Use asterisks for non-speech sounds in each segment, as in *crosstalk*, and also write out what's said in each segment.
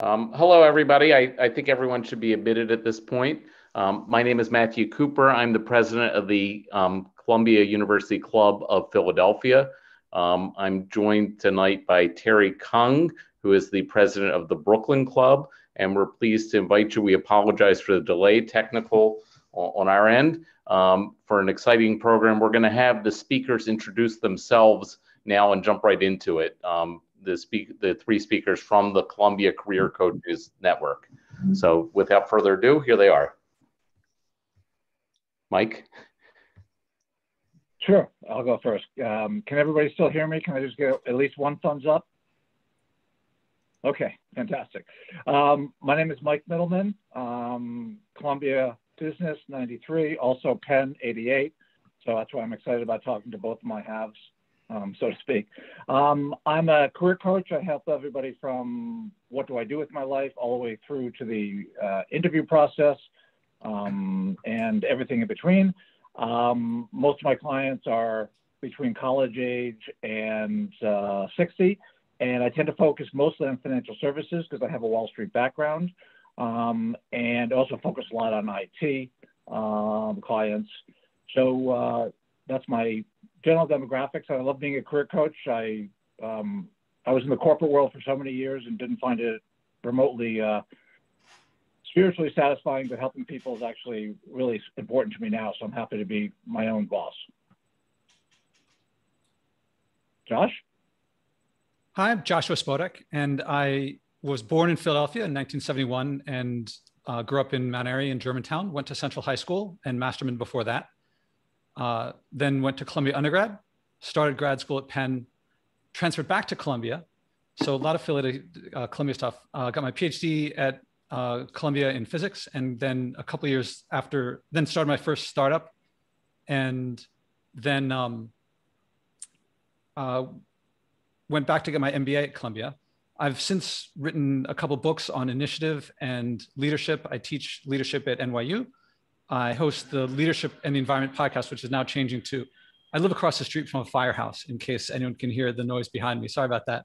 Um, hello, everybody. I, I, think everyone should be admitted at this point. Um, my name is Matthew Cooper. I'm the president of the um, Columbia University Club of Philadelphia. Um, I'm joined tonight by Terry Kung, who is the president of the Brooklyn Club, and we're pleased to invite you. We apologize for the delay, technical on our end, um, for an exciting program. We're going to have the speakers introduce themselves now and jump right into it. The speak the three speakers from the Columbia Career Coaches Network. So without further ado, here they are. Mike. Sure, I'll go first. Um, can everybody still hear me? Can I just get at least one thumbs up? Okay, fantastic. Um, my name is Mike Mittleman, um, Columbia Business 93, also Penn 88. So that's why I'm excited about talking to both of my halves um, so to speak. Um, I'm a career coach. I help everybody from what do I do with my life all the way through to the uh, interview process um, and everything in between. Um, most of my clients are between college age and uh, 60, and I tend to focus mostly on financial services because I have a Wall Street background um, and also focus a lot on IT um, clients. So uh, that's my general demographics. I love being a career coach. I um, I was in the corporate world for so many years and didn't find it remotely uh, spiritually satisfying, but helping people is actually really important to me now. So I'm happy to be my own boss. Josh? Hi, I'm Joshua Spodek, and I was born in Philadelphia in 1971 and uh, grew up in Mount Airy in Germantown, went to Central High School and Masterman before that. Uh, then went to Columbia undergrad, started grad school at Penn, transferred back to Columbia. So a lot of Philadelphia, uh, Columbia stuff. Uh, got my PhD at uh, Columbia in physics, and then a couple years after, then started my first startup, and then um, uh, went back to get my MBA at Columbia. I've since written a couple books on initiative and leadership. I teach leadership at NYU. I host the Leadership and the Environment podcast, which is now changing to. I live across the street from a firehouse. In case anyone can hear the noise behind me, sorry about that.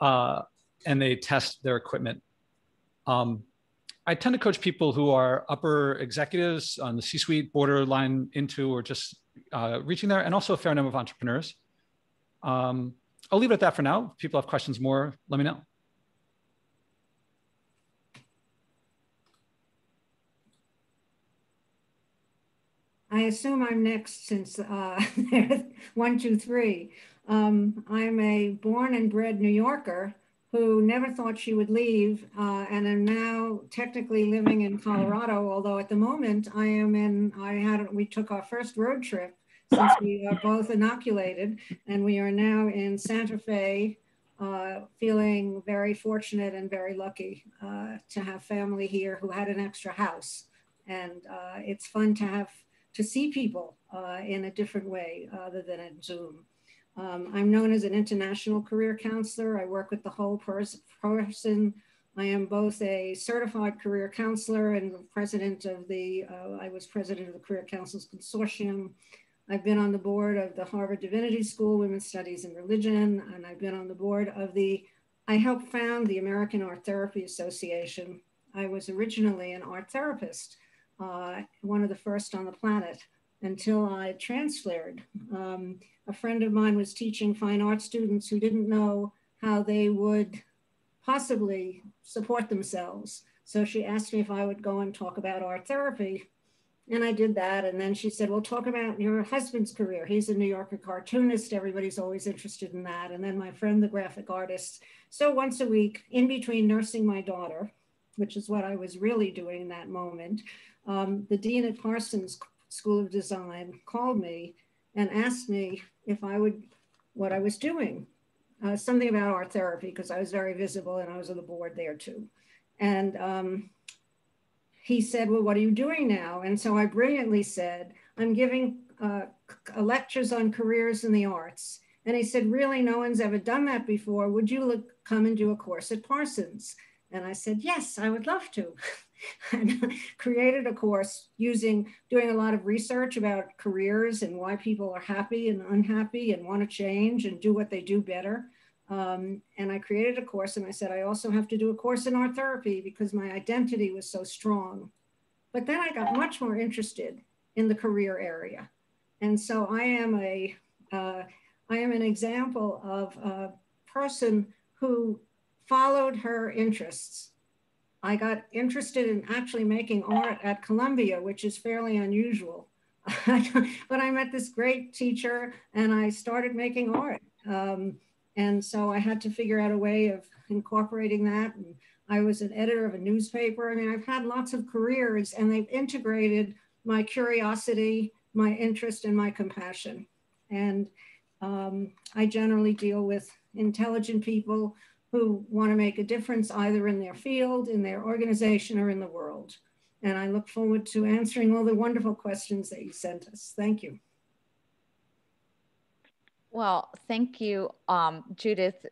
Uh, and they test their equipment. Um, I tend to coach people who are upper executives on the C-suite, borderline into, or just uh, reaching there, and also a fair number of entrepreneurs. Um, I'll leave it at that for now. If people have questions more, let me know. I assume I'm next since uh, *laughs* one, two, three. Um, I'm a born and bred New Yorker who never thought she would leave uh, and am now technically living in Colorado, although at the moment I am in, I had, we took our first road trip since we are both inoculated and we are now in Santa Fe, uh, feeling very fortunate and very lucky uh, to have family here who had an extra house. And uh, it's fun to have to see people uh, in a different way other than at Zoom. Um, I'm known as an international career counselor. I work with the whole pers person. I am both a certified career counselor and president of the, uh, I was president of the Career Counselors Consortium. I've been on the board of the Harvard Divinity School, Women's Studies and Religion, and I've been on the board of the, I helped found the American Art Therapy Association. I was originally an art therapist uh, one of the first on the planet until I transferred. Um, a friend of mine was teaching fine art students who didn't know how they would possibly support themselves. So she asked me if I would go and talk about art therapy. And I did that. And then she said, Well, talk about your husband's career. He's a New Yorker cartoonist. Everybody's always interested in that. And then my friend, the graphic artist. So once a week, in between nursing my daughter, which is what I was really doing in that moment, um, the dean at Parsons School of Design called me and asked me if I would, what I was doing, uh, something about art therapy, because I was very visible and I was on the board there too. And um, he said, well, what are you doing now? And so I brilliantly said, I'm giving uh, lectures on careers in the arts. And he said, really, no one's ever done that before. Would you look, come and do a course at Parsons? And I said, yes, I would love to. *laughs* *laughs* created a course using doing a lot of research about careers and why people are happy and unhappy and want to change and do what they do better. Um, and I created a course and I said, I also have to do a course in art therapy because my identity was so strong. But then I got much more interested in the career area. And so I am a, uh, I am an example of a person who followed her interests. I got interested in actually making art at Columbia, which is fairly unusual. *laughs* but I met this great teacher and I started making art. Um, and so I had to figure out a way of incorporating that. And I was an editor of a newspaper. I mean, I've had lots of careers and they've integrated my curiosity, my interest, and my compassion. And um, I generally deal with intelligent people who want to make a difference either in their field, in their organization, or in the world. And I look forward to answering all the wonderful questions that you sent us. Thank you. Well, thank you, um, Judith,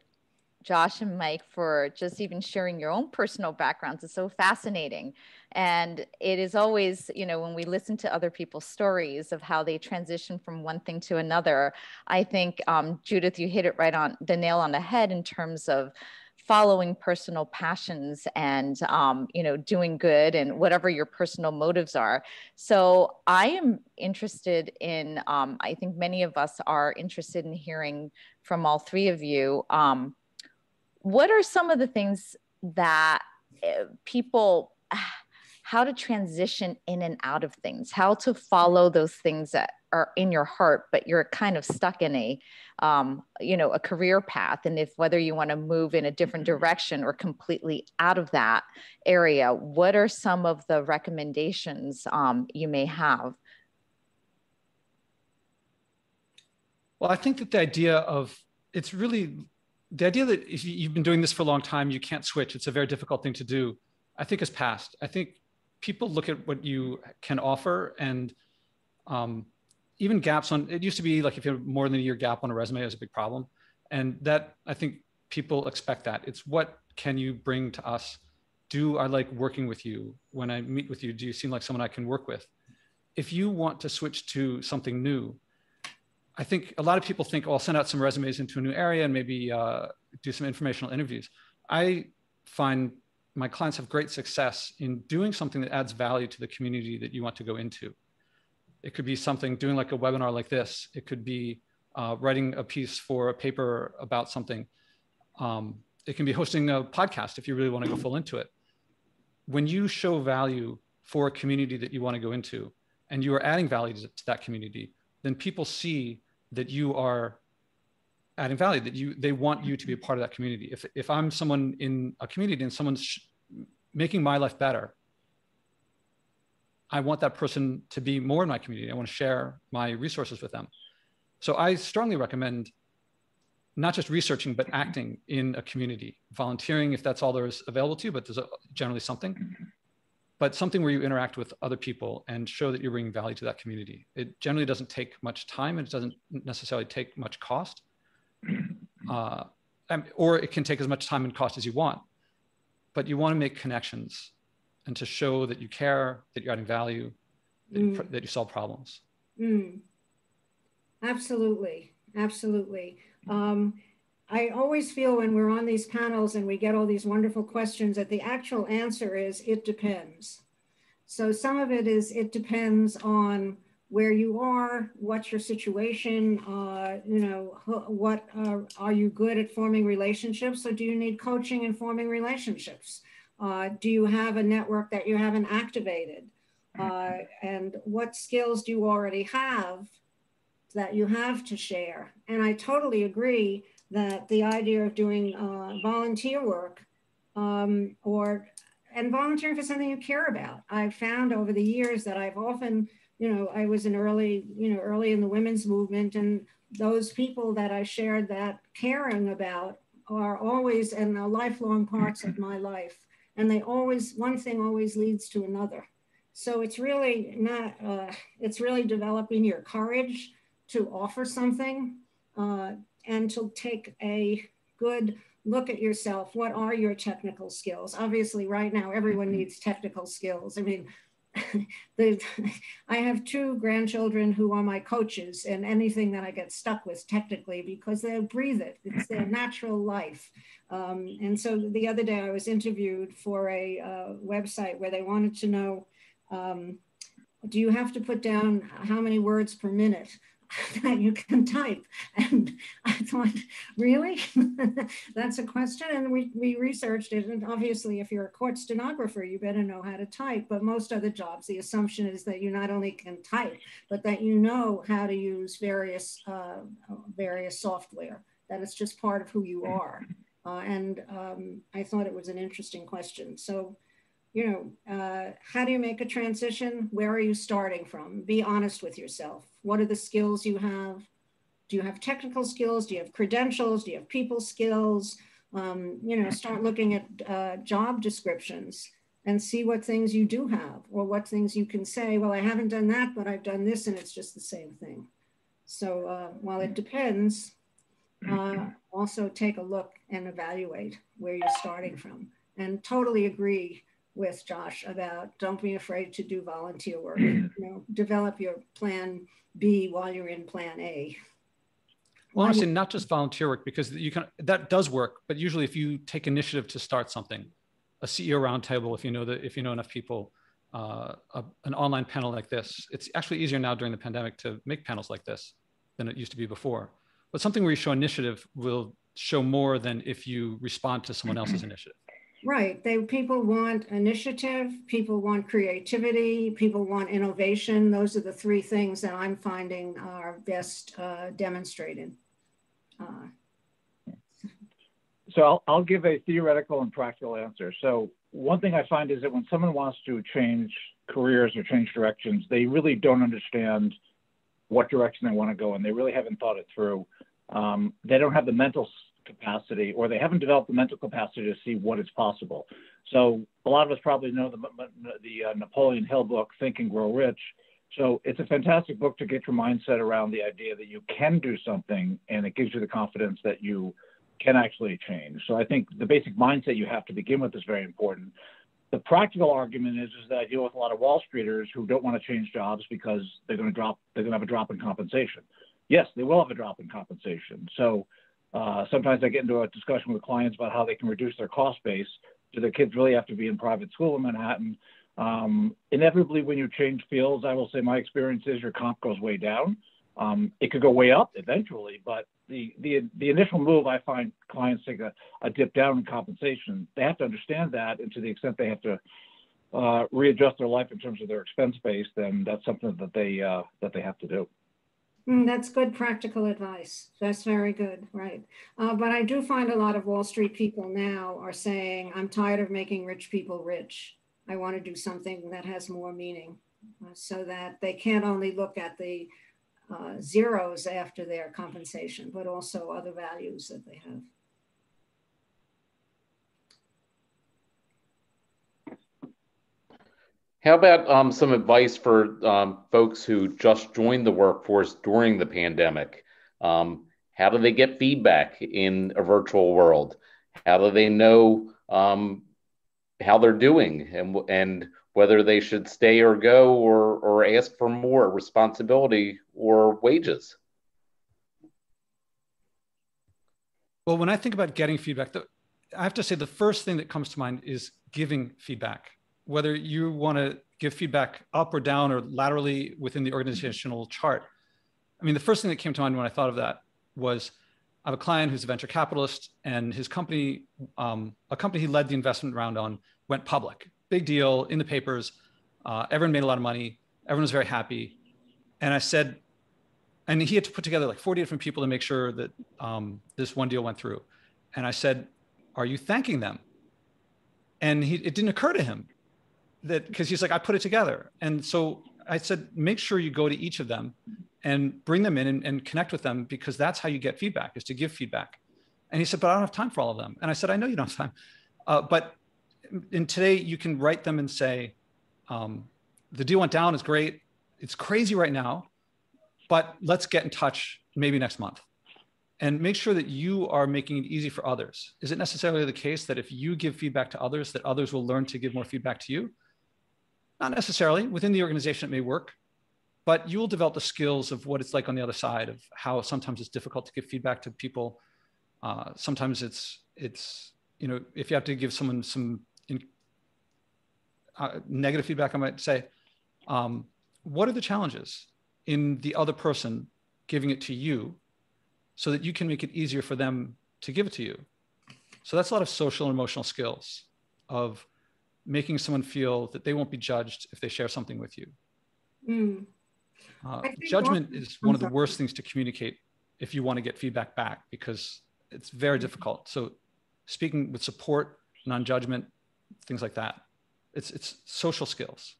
Josh, and Mike for just even sharing your own personal backgrounds. It's so fascinating. And it is always, you know, when we listen to other people's stories of how they transition from one thing to another, I think, um, Judith, you hit it right on the nail on the head in terms of following personal passions and um, you know doing good and whatever your personal motives are so i am interested in um, i think many of us are interested in hearing from all three of you um, what are some of the things that eh, people *sighs* how to transition in and out of things? How to follow those things that are in your heart but you're kind of stuck in a um, you know a career path. And if whether you want to move in a different mm-hmm. direction or completely out of that area what are some of the recommendations um, you may have? Well i think that the idea of it's really the idea that if you've been doing this for a long time you can't switch it's a very difficult thing to do i think is past. I think people look at what you can offer and um, even gaps on it used to be like if you have more than a year gap on a resume is a big problem. And that i think people expect that. It's what can you bring to us? Do i like working with you? When i meet with you do you seem like someone i can work with? If you want to switch to something new i think a lot of people think oh i'll send out some resumes into a new area and maybe uh, do some informational interviews i find my clients have great success in doing something that adds value to the community that you want to go into it could be something doing like a webinar like this. It could be uh, writing a piece for a paper about something. Um, it can be hosting a podcast if you really want to go full into it. When you show value for a community that you want to go into and you are adding value to, to that community, then people see that you are adding value, that you they want you to be a part of that community. If, if I'm someone in a community and someone's making my life better, I want that person to be more in my community. I want to share my resources with them. So I strongly recommend not just researching, but acting in a community, volunteering if that's all there is available to you, but there's a, generally something, but something where you interact with other people and show that you're bringing value to that community. It generally doesn't take much time and it doesn't necessarily take much cost, *clears throat* uh, or it can take as much time and cost as you want, but you want to make connections and to show that you care, that you're adding value, that, mm. you, that you solve problems. Mm. Absolutely, absolutely. Um, I always feel when we're on these panels and we get all these wonderful questions that the actual answer is it depends. So some of it is it depends on where you are, what's your situation, uh, you know, what uh, are you good at forming relationships, or do you need coaching in forming relationships? Uh, do you have a network that you haven't activated? Uh, and what skills do you already have that you have to share? And I totally agree that the idea of doing uh, volunteer work um, or and volunteering for something you care about. I've found over the years that I've often, you know, I was in early, you know, early in the women's movement, and those people that I shared that caring about are always and lifelong parts of my life and they always one thing always leads to another so it's really not uh, it's really developing your courage to offer something uh, and to take a good look at yourself what are your technical skills obviously right now everyone needs technical skills i mean *laughs* the, I have two grandchildren who are my coaches, and anything that I get stuck with technically because they breathe it, it's their *laughs* natural life. Um, and so the other day I was interviewed for a uh, website where they wanted to know um, do you have to put down how many words per minute? *laughs* that you can type. And I thought, really? *laughs* That's a question. And we, we researched it. And obviously, if you're a court stenographer, you better know how to type. But most other jobs, the assumption is that you not only can type, but that you know how to use various, uh, various software, that it's just part of who you are. Uh, and um, I thought it was an interesting question. So you know, uh, how do you make a transition? Where are you starting from? Be honest with yourself. What are the skills you have? Do you have technical skills? Do you have credentials? Do you have people skills? Um, you know, start looking at uh, job descriptions and see what things you do have or what things you can say, well, I haven't done that, but I've done this and it's just the same thing. So uh, while it depends, uh, also take a look and evaluate where you're starting from and totally agree with Josh about don't be afraid to do volunteer work. you know, develop your plan B while you're in plan A. Well, honestly, not just volunteer work because you can that does work, but usually if you take initiative to start something, a CEO roundtable, if you know that if you know enough people, uh, a, an online panel like this, it's actually easier now during the pandemic to make panels like this than it used to be before. But something where you show initiative will show more than if you respond to someone else's *clears throat* initiative. Right. They people want initiative, people want creativity, people want innovation. Those are the three things that I'm finding are best uh, demonstrated. Uh, so I'll, I'll give a theoretical and practical answer. So one thing I find is that when someone wants to change careers or change directions, they really don't understand what direction they want to go and they really haven't thought it through. Um, they don't have the mental capacity or they haven't developed the mental capacity to see what is possible. So a lot of us probably know the, the uh, Napoleon Hill book, Think and Grow Rich. So it's a fantastic book to get your mindset around the idea that you can do something and it gives you the confidence that you can actually change. So I think the basic mindset you have to begin with is very important. The practical argument is, is that I deal with a lot of Wall Streeters who don't want to change jobs because they're going to drop, they're going to have a drop in compensation. Yes, they will have a drop in compensation. So uh, sometimes I get into a discussion with clients about how they can reduce their cost base. Do their kids really have to be in private school in Manhattan? Um, inevitably, when you change fields, I will say my experience is your comp goes way down. Um, it could go way up eventually, but the, the, the initial move, I find clients take a, a dip down in compensation. They have to understand that, and to the extent they have to uh, readjust their life in terms of their expense base, then that's something that they uh, that they have to do. Mm, that's good practical advice. That's very good, right? Uh, but I do find a lot of Wall Street people now are saying, I'm tired of making rich people rich. I want to do something that has more meaning uh, so that they can't only look at the uh, zeros after their compensation, but also other values that they have. How about um, some advice for um, folks who just joined the workforce during the pandemic? Um, how do they get feedback in a virtual world? How do they know um, how they're doing and, and whether they should stay or go or, or ask for more responsibility or wages? Well, when I think about getting feedback, the, I have to say the first thing that comes to mind is giving feedback whether you want to give feedback up or down or laterally within the organizational chart. I mean, the first thing that came to mind when I thought of that was I have a client who's a venture capitalist, and his company, um, a company he led the investment round on, went public. Big deal in the papers. Uh, everyone made a lot of money. Everyone was very happy. And I said, and he had to put together like 40 different people to make sure that um, this one deal went through. And I said, Are you thanking them? And he, it didn't occur to him that because he's like, I put it together. And so I said, make sure you go to each of them and bring them in and, and, connect with them because that's how you get feedback is to give feedback. And he said, but I don't have time for all of them. And I said, I know you don't have time. Uh, but in today you can write them and say, um, the deal went down is great. It's crazy right now, but let's get in touch maybe next month and make sure that you are making it easy for others. Is it necessarily the case that if you give feedback to others, that others will learn to give more feedback to you? Not necessarily. Within the organization, it may work, but you will develop the skills of what it's like on the other side of how sometimes it's difficult to give feedback to people. Uh, sometimes it's it's you know if you have to give someone some in, uh, negative feedback, I might say, um, what are the challenges in the other person giving it to you, so that you can make it easier for them to give it to you. So that's a lot of social and emotional skills of making someone feel that they won't be judged if they share something with you. Mm. Uh, judgment is one of the worst things to communicate if you want to get feedback back because it's very difficult. So speaking with support, non-judgment, things like that. It's it's social skills.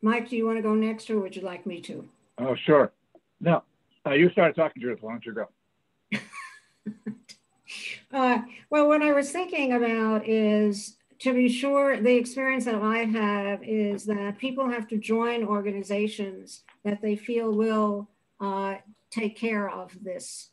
Mike, do you want to go next or would you like me to? Oh, sure. No, uh, you started talking, Judith. Why don't you go? *laughs* uh, well, what I was thinking about is to be sure, the experience that I have is that people have to join organizations that they feel will uh, take care of this.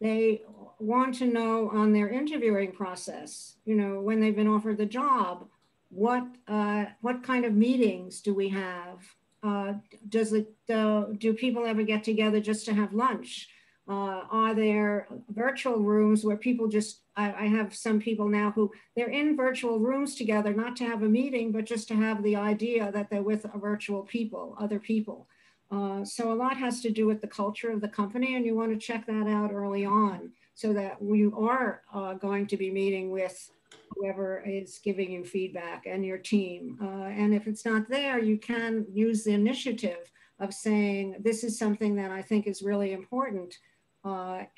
They want to know on their interviewing process, you know, when they've been offered the job, what uh, what kind of meetings do we have? Uh, does it uh, do people ever get together just to have lunch? Uh, are there virtual rooms where people just, I, I, have some people now who they're in virtual rooms together, not to have a meeting, but just to have the idea that they're with virtual people, other people. Uh, so a lot has to do with the culture of the company and you want to check that out early on so that you are uh, going to be meeting with whoever is giving you feedback and your team. Uh, and if it's not there, you can use the initiative of saying, this is something that I think is really important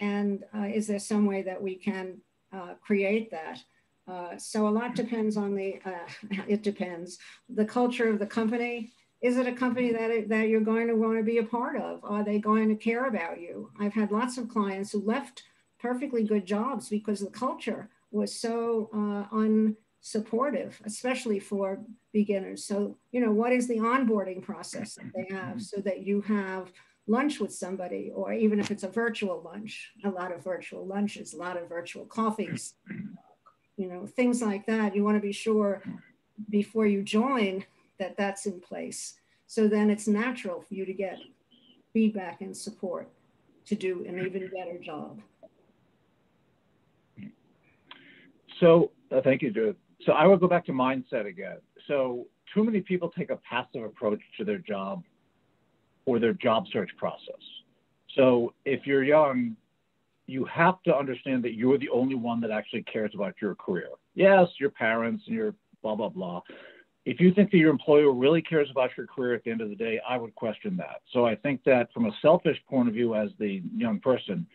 and uh, is there some way that we can uh, create that? Uh, so a lot depends on the, *laughs* it depends, the culture of the company. Is it a company that, that you're going to want to be a part of? Are they going to care about you? I've had lots of clients who left perfectly good jobs because the culture was so uh, unsupportive, especially for beginners. So, you know, what is the onboarding process that they have so that you have lunch with somebody, or even if it's a virtual lunch, a lot of virtual lunches, a lot of virtual coffees, you know, things like that. You want to be sure before you join that that's in place. So then it's natural for you to get feedback and support to do an even better job. So uh, thank you, Judith. So I will go back to mindset again. So too many people take a passive approach to their job or their job search process. So if you're young, you have to understand that you're the only one that actually cares about your career. Yes, your parents and your blah, blah, blah. If you think that your employer really cares about your career at the end of the day, I would question that. So I think that from a selfish point of view, as the young person,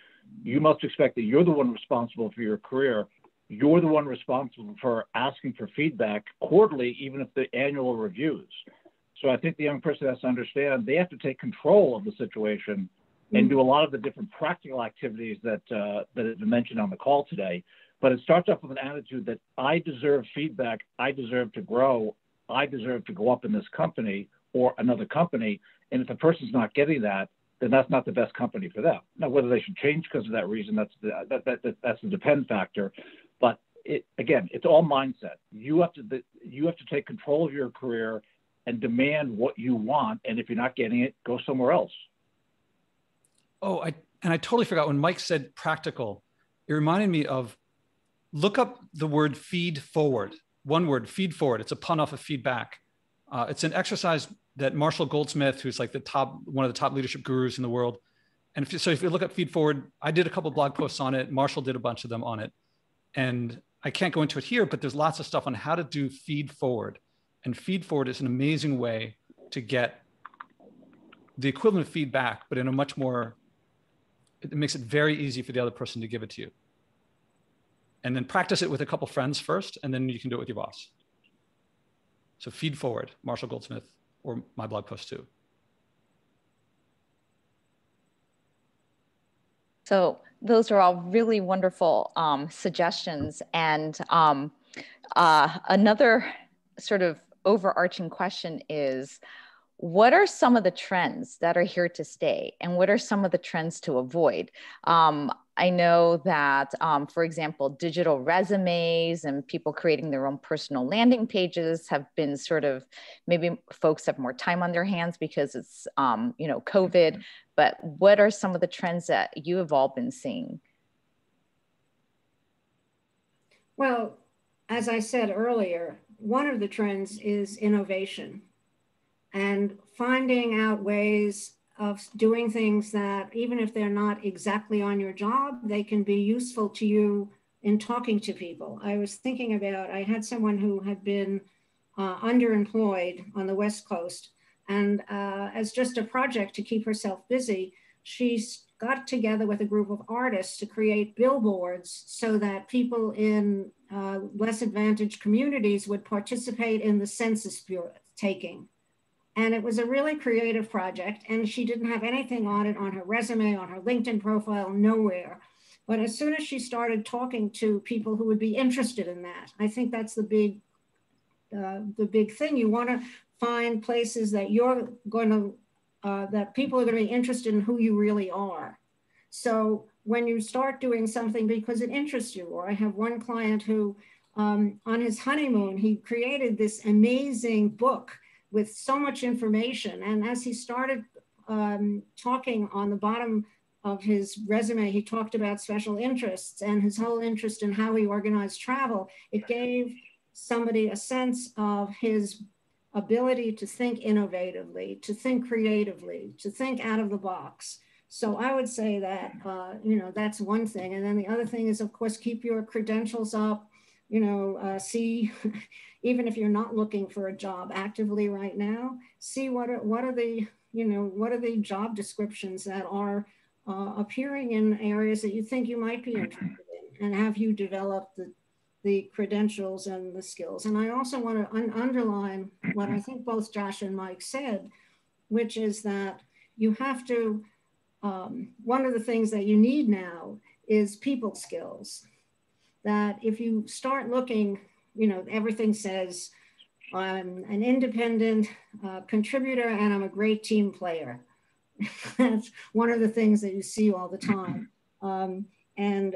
you must expect that you're the one responsible for your career. You're the one responsible for asking for feedback quarterly, even if the annual reviews. So I think the young person has to understand they have to take control of the situation and do a lot of the different practical activities that uh, that have been mentioned on the call today. But it starts off with an attitude that I deserve feedback, I deserve to grow, I deserve to go up in this company or another company. And if the person's not getting that, then that's not the best company for them. Now, whether they should change because of that reason, that's the, that, that, that, that's the depend factor. But it, again, it's all mindset. You have to you have to take control of your career and demand what you want. And if you're not getting it, go somewhere else. Oh, I and I totally forgot when Mike said practical. It reminded me of look up the word feed forward. One word, feed forward. It's a pun off of feedback. Uh, it's an exercise that Marshall Goldsmith, who's like the top one of the top leadership gurus in the world, and if you, so if you look up feed forward, I did a couple blog posts on it. Marshall did a bunch of them on it, and I can't go into it here, but there's lots of stuff on how to do feed forward. And feed forward is an amazing way to get the equivalent of feedback, but in a much more, it makes it very easy for the other person to give it to you. And then practice it with a couple friends first, and then you can do it with your boss. So feed forward, Marshall Goldsmith, or my blog post too. So those are all really wonderful um, suggestions. And um, uh, another sort of overarching question is what are some of the trends that are here to stay and what are some of the trends to avoid um, I know that, um, for example, digital resumes and people creating their own personal landing pages have been sort of maybe folks have more time on their hands because it's um, you know COVID. But what are some of the trends that you have all been seeing? Well, as I said earlier, one of the trends is innovation and finding out ways of doing things that even if they're not exactly on your job, they can be useful to you in talking to people. I was thinking about, I had someone who had been uh, underemployed on the West Coast. And uh, as just a project to keep herself busy, she got together with a group of artists to create billboards so that people in uh, less advantaged communities would participate in the census taking. And it was a really creative project. And she didn't have anything on it on her resume, on her LinkedIn profile, nowhere. But as soon as she started talking to people who would be interested in that, I think that's the big, uh, the big thing. You want to find places that you're going to, uh, that people are going to be interested in who you really are. So when you start doing something because it interests you, or I have one client who, um, on his honeymoon, he created this amazing book with so much information. And as he started um, talking on the bottom of his resume, he talked about special interests and his whole interest in how he organized travel. It gave somebody a sense of his ability to think innovatively, to think creatively, to think out of the box. So I would say that, uh, you know, that's one thing. And then the other thing is, of course, keep your credentials up, you know, uh, see *laughs* even if you're not looking for a job actively right now, see what are, what are the, you know, what are the job descriptions that are uh, appearing in areas that you think you might be interested in and have you developed the, the credentials and the skills. And I also want to un underline what I think both Josh and Mike said, which is that you have to, um, one of the things that you need now is people skills. That if you start looking you know, everything says I'm an independent uh, contributor and I'm a great team player. *laughs* That's one of the things that you see all the time. Um, and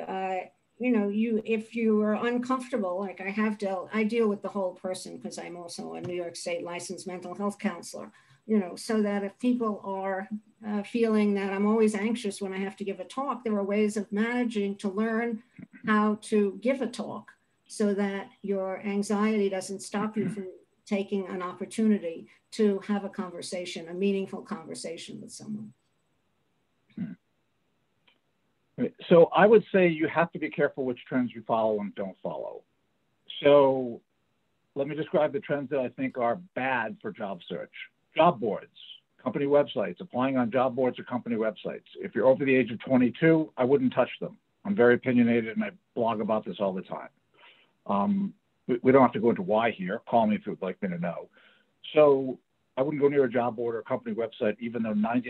you know, you if you are uncomfortable, like I have dealt, I deal with the whole person because I'm also a New York State licensed mental health counselor. You know, so that if people are uh, feeling that I'm always anxious when I have to give a talk, there are ways of managing to learn how to give a talk so that your anxiety doesn't stop you from taking an opportunity to have a conversation, a meaningful conversation with someone. So I would say you have to be careful which trends you follow and don't follow. So let me describe the trends that I think are bad for job search. Job boards, company websites, applying on job boards or company websites. If you're over the age of 22, I wouldn't touch them. I'm very opinionated and I blog about this all the time. Um, we, we, don't have to go into why here. Call me if you'd like me to know. So I wouldn't go near a job board or company website, even though 99%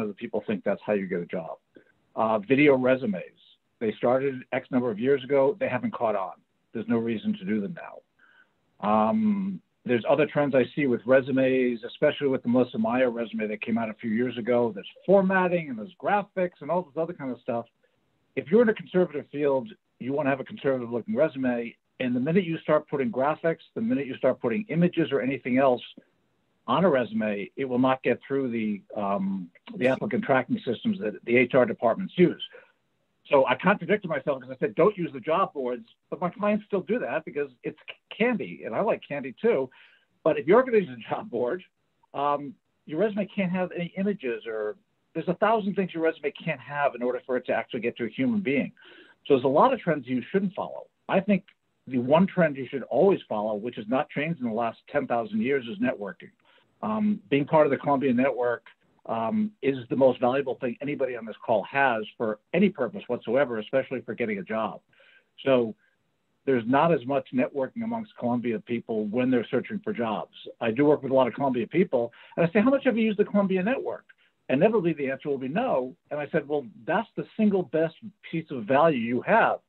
of the people think that's how you get a job. Uh, video resumes. They started X number of years ago. They haven't caught on. There's no reason to do them now. Um, there's other trends I see with resumes, especially with the Melissa Meyer resume that came out a few years ago. There's formatting and there's graphics and all this other kind of stuff. If you're in a conservative field, you want to have a conservative looking resume and the minute you start putting graphics, the minute you start putting images or anything else on a resume, it will not get through the um, the applicant tracking systems that the HR departments use. So I contradicted myself because I said don't use the job boards, but my clients still do that because it's candy, and I like candy too. But if you're going to use a job board, um, your resume can't have any images or there's a thousand things your resume can't have in order for it to actually get to a human being. So there's a lot of trends you shouldn't follow. I think the one trend you should always follow, which has not changed in the last 10,000 years, is networking. Um, being part of the Columbia Network um, is the most valuable thing anybody on this call has for any purpose whatsoever, especially for getting a job. So there's not as much networking amongst Columbia people when they're searching for jobs. I do work with a lot of Columbia people, and I say, How much have you used the Columbia Network? And inevitably, the answer will be no. And I said, Well, that's the single best piece of value you have.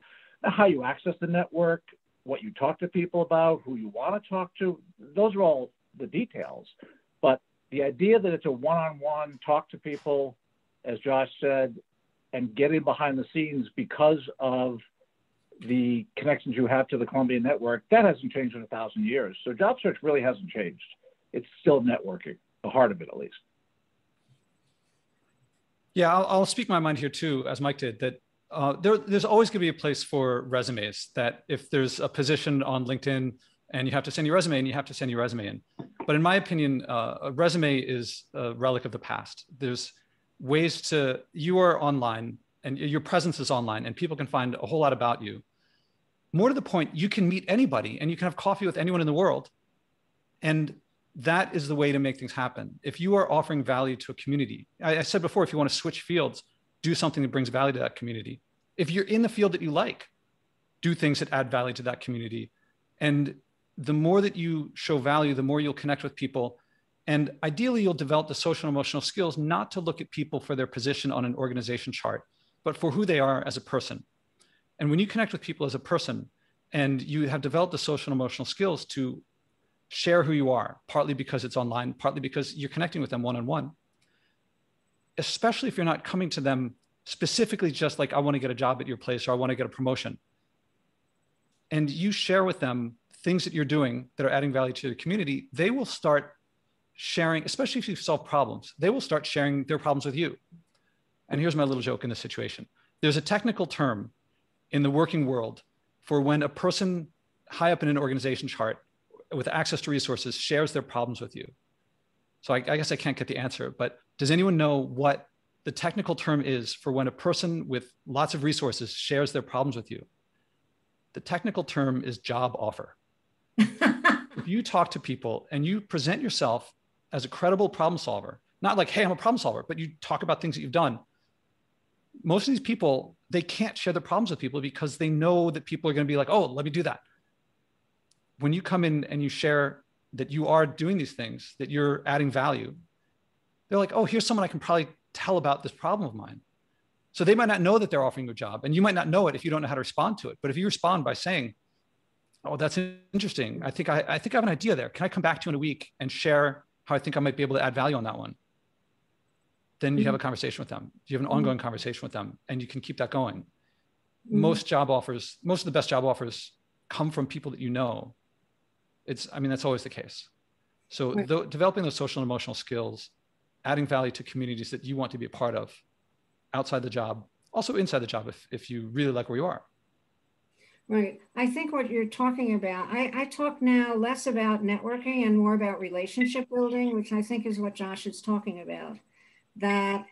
Now, how you access the network, what you talk to people about, who you want to talk to. Those are all the details. The idea that it's a one on one talk to people, as Josh said, and getting behind the scenes because of the connections you have to the Columbia network, that hasn't changed in a thousand years. So job search really hasn't changed. It's still networking, the heart of it at least. Yeah, I'll, I'll speak my mind here too, as Mike did, that uh, there, there's always going to be a place for resumes. That if there's a position on LinkedIn and you have to send your resume and you have to send your resume in. But in my opinion, uh, a resume is a relic of the past. There's ways to, you are online and your presence is online and people can find a whole lot about you. More to the point, you can meet anybody and you can have coffee with anyone in the world. And that is the way to make things happen. If you are offering value to a community, I, I said before, if you want to switch fields, do something that brings value to that community. If you're in the field that you like, do things that add value to that community. And the more that you show value, the more you'll connect with people. And ideally, you'll develop the social and emotional skills not to look at people for their position on an organization chart, but for who they are as a person. And when you connect with people as a person and you have developed the social and emotional skills to share who you are, partly because it's online, partly because you're connecting with them one on one, especially if you're not coming to them specifically just like, I want to get a job at your place or I want to get a promotion. And you share with them things that you're doing that are adding value to the community, they will start sharing, especially if you solve problems, they will start sharing their problems with you. And here's my little joke in this situation there's a technical term in the working world for when a person high up in an organization chart with access to resources shares their problems with you. So I, I guess I can't get the answer, but does anyone know what the technical term is for when a person with lots of resources shares their problems with you? The technical term is job offer. *laughs* if you talk to people and you present yourself as a credible problem solver, not like, hey, I'm a problem solver, but you talk about things that you've done. Most of these people, they can't share their problems with people because they know that people are going to be like, oh, let me do that. When you come in and you share that you are doing these things, that you're adding value, they're like, oh, here's someone I can probably tell about this problem of mine. So they might not know that they're offering you a job, and you might not know it if you don't know how to respond to it. But if you respond by saying, oh, that's interesting. I think I, I think I have an idea there. Can I come back to you in a week and share how I think I might be able to add value on that one? Then you mm-hmm. have a conversation with them. You have an mm-hmm. ongoing mm-hmm. conversation with them, and you can keep that going. Mm-hmm. Most job offers, most of the best job offers, come from people that you know. It's, I mean, that's always the case. So right. the, developing those social and emotional skills, adding value to communities that you want to be a part of, outside the job, also inside the job if if you really like where you are. Right. I think what you're talking about, I, I talk now less about networking and more about relationship building, which I think is what Josh is talking about. That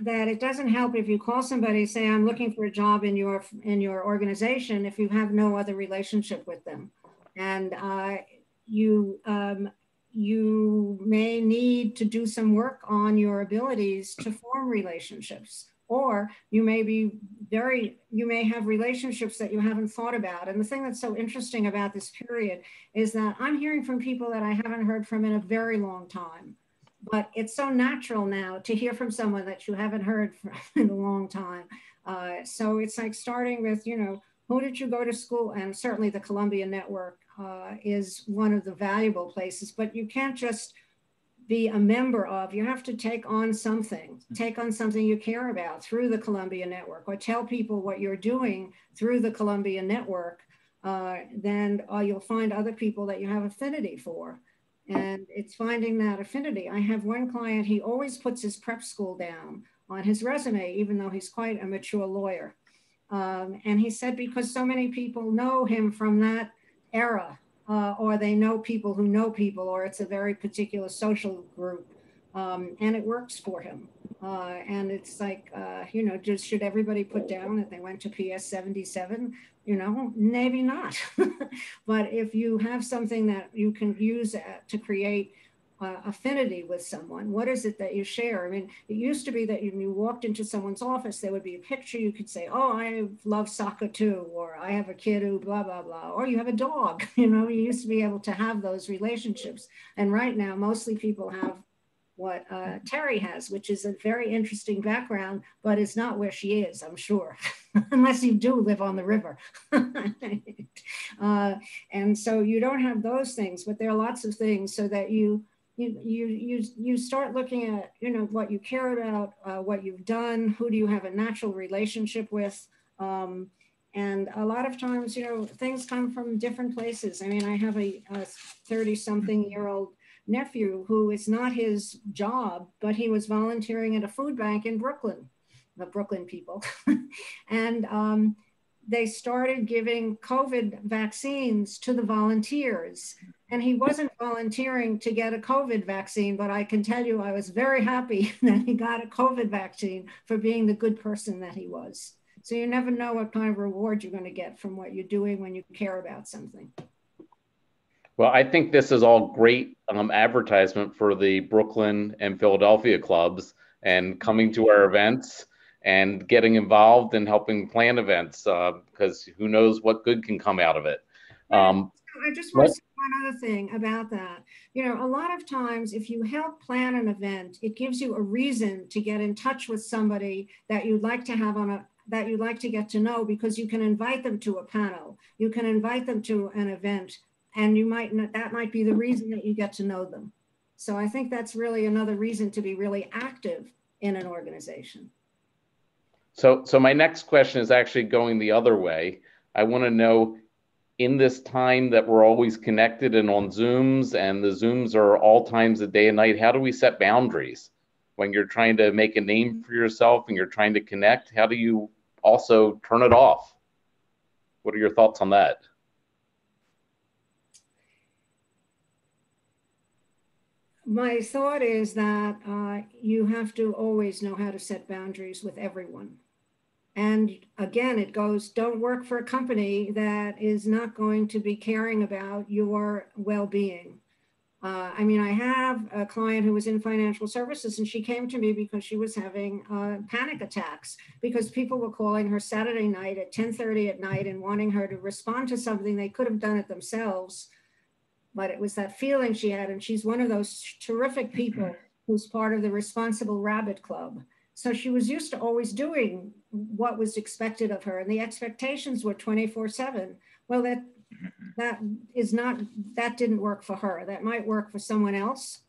that it doesn't help if you call somebody say i'm looking for a job in your in your organization if you have no other relationship with them and uh, you um, you may need to do some work on your abilities to form relationships or you may be very you may have relationships that you haven't thought about. And the thing that's so interesting about this period is that i'm hearing from people that i haven't heard from in a very long time. But it's so natural now to hear from someone that you haven't heard *laughs* from in a long time. Uh, so it's like starting with you know who did you go to school? And certainly the columbia network uh, is one of the valuable places but you can't just be a member of, you have to take on something, take on something you care about through the Columbia Network, or tell people what you're doing through the Columbia Network. Uh, then uh, you'll find other people that you have affinity for. And it's finding that affinity. I have one client, he always puts his prep school down on his resume, even though he's quite a mature lawyer. Um, and he said, because so many people know him from that era uh, or they know people who know people, or it's a very particular social group, um, and it works for him. Uh, and it's like, uh, you know, just should everybody put down that they went to PS 77? You know, maybe not. *laughs* but if you have something that you can use to create uh, affinity with someone? What is it that you share? I mean, it used to be that when you walked into someone's office, there would be a picture you could say, Oh, I love soccer too, or I have a kid who blah, blah, blah, or you have a dog. *laughs* You know, you used to be able to have those relationships. And right now, mostly people have what uh, Terry has, which is a very interesting background, but it's not where she is, I'm sure, *laughs* unless you do live on the river. *laughs* uh, and so you don't have those things, but there are lots of things so that you you you you start looking at you know what you care about, uh, what you've done, who do you have a natural relationship with, um, and a lot of times you know things come from different places. I mean, I have a thirty-something year old nephew who it's not his job, but he was volunteering at a food bank in Brooklyn, the Brooklyn people, *laughs* and. Um, they started giving COVID vaccines to the volunteers. And he wasn't volunteering to get a COVID vaccine, but I can tell you I was very happy *laughs* that he got a COVID vaccine for being the good person that he was. So you never know what kind of reward you're going to get from what you're doing when you care about something. Well, I think this is all great um, advertisement for the Brooklyn and Philadelphia clubs and coming to our events and getting involved and helping plan events uh, because who knows what good can come out of it. Um, I just want to say one other thing about that. You know, a lot of times if you help plan an event, it gives you a reason to get in touch with somebody that you'd like to have on a that you'd like to get to know because you can invite them to a panel, you can invite them to an event, and you might not, that might be the reason that you get to know them. So I think that's really another reason to be really active in an organization. So, so my next question is actually going the other way. I want to know in this time that we're always connected and on Zooms, and the Zooms are all times of day and night, how do we set boundaries when you're trying to make a name for yourself and you're trying to connect? How do you also turn it off? What are your thoughts on that? My thought is that uh, you have to always know how to set boundaries with everyone. And again, it goes don't work for a company that is not going to be caring about your well being. Uh, I mean, I have a client who was in financial services, and she came to me because she was having uh, panic attacks because people were calling her Saturday night at 10:30 at night and wanting her to respond to something they could have done it themselves, but it was that feeling she had, and she's one of those terrific people who's part of the Responsible Rabbit Club. So she was used to always doing what was expected of her, and the expectations were 24 7. Well, that that is not that didn't work for her. That might work for someone else,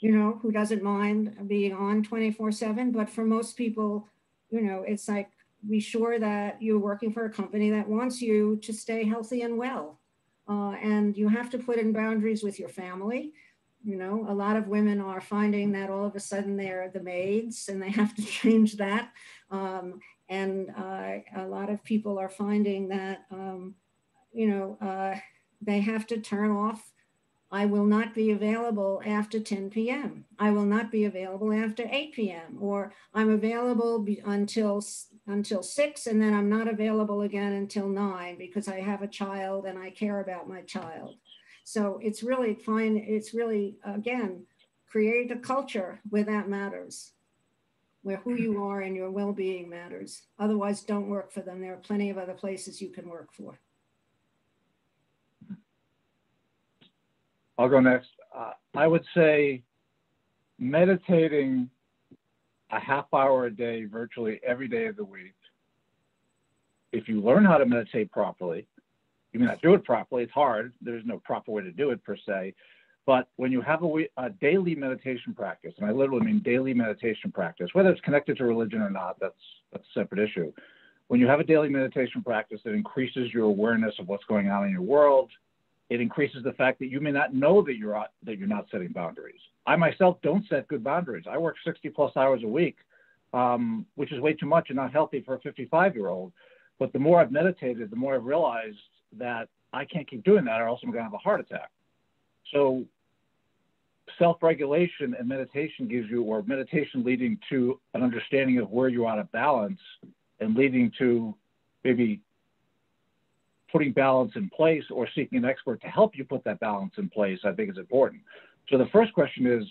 you know, who doesn't mind being on 24 7. But for most people, you know, it's like be sure that you're working for a company that wants you to stay healthy and well. Uh, and you have to put in boundaries with your family you know a lot of women are finding that all of a sudden they're the maids and they *laughs* have to change that. Um, and uh, a lot of people are finding that um, you know uh, they have to turn off i will not be available after 10 p.m i will not be available after 8 p.m or i'm available until until 6 and then i'm not available again until 9 because i have a child and i care about my child so it's really fine. It's really, again, create a culture where that matters, where who you are and your well being matters. Otherwise, don't work for them. There are plenty of other places you can work for. I'll go next. Uh, I would say meditating a half hour a day, virtually every day of the week. If you learn how to meditate properly, you may not do it properly. It's hard. There's no proper way to do it per se. But when you have a, a, daily meditation practice, and I literally mean daily meditation practice, whether it's connected to religion or not, that's, that's a separate issue. When you have a daily meditation practice that increases your awareness of what's going on in your world, it increases the fact that you may not know that you're that you're not setting boundaries. I myself don't set good boundaries. I work 60 plus hours a week, um, which is way too much and not healthy for a 55 year old. But the more I've meditated, the more I've realized that I can't keep doing that or else I'm going to have a heart attack. So self-regulation and meditation gives you, or meditation leading to an understanding of where you're out of balance and leading to maybe putting balance in place or seeking an expert to help you put that balance in place, I think is important. So the first question is,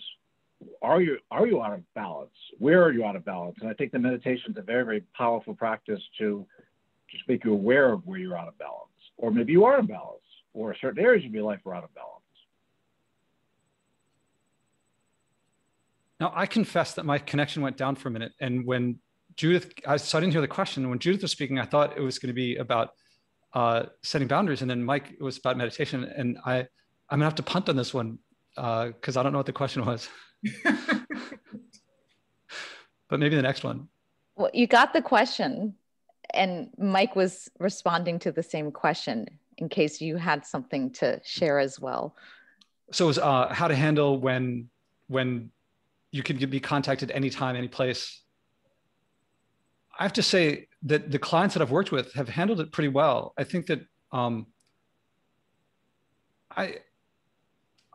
are you are you out of balance? Where are you out of balance? And I think the meditation is a very, very powerful practice to just make you aware of where you're out of balance or maybe you are in balance, or certain areas of your life are out of balance. Now, I confess that my connection went down for a minute. And when Judith, I, so I didn't hear the question. When Judith was speaking, I thought it was going to be about uh, setting boundaries. And then Mike, it was about meditation. And I, I'm going to have to punt on this one because uh, I don't know what the question was. *laughs* but maybe the next one. Well, you got the question, and Mike was responding to the same question in case you had something to share as well. So it was uh, how to handle when when you can be contacted anytime, any place. I have to say that the clients that I've worked with have handled it pretty well. I think that um, I,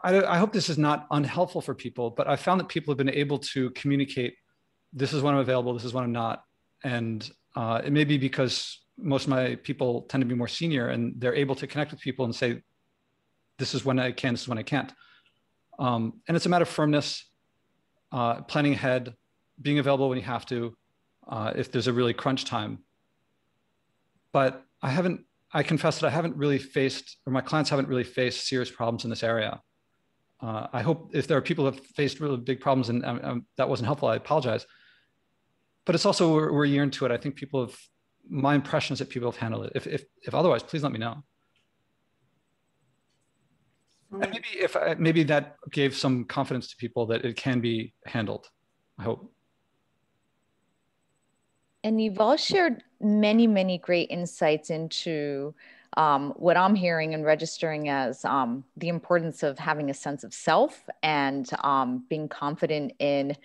I, I hope this is not unhelpful for people, but I found that people have been able to communicate. This is when I'm available. This is when I'm not, and uh, it may be because most of my people tend to be more senior, and they're able to connect with people and say, "This is when I can. This is when I can't." Um, and it's a matter of firmness, uh, planning ahead, being available when you have to, uh, if there's a really crunch time. But I haven't I confess that I haven't really faced, or my clients haven't really faced serious problems in this area. Uh, I hope if there are people who have faced really big problems and um, um, that wasn't helpful, I apologize. But it's also we're, we're, a year into it. I think people have my impression is that people have handled it. If if, if otherwise, please let me know. And maybe if I, maybe that gave some confidence to people that it can be handled. I hope. And you've all shared many, many great insights into um, what I'm hearing and registering as um, the importance of having a sense of self and um, being confident in